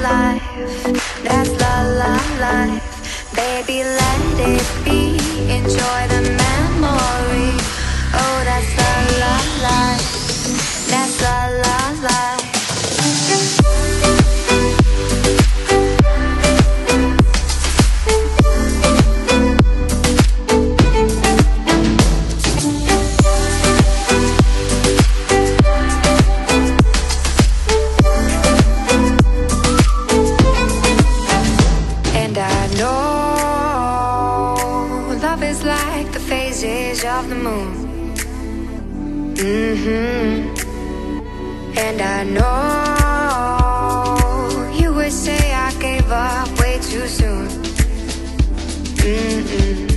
life, that's la la life. Baby, let it be. Enjoy the. of the moon. Mm-hmm. And I know you would say I gave up way too soon. mm hmm.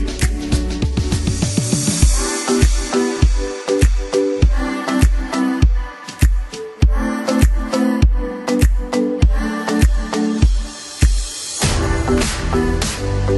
Thank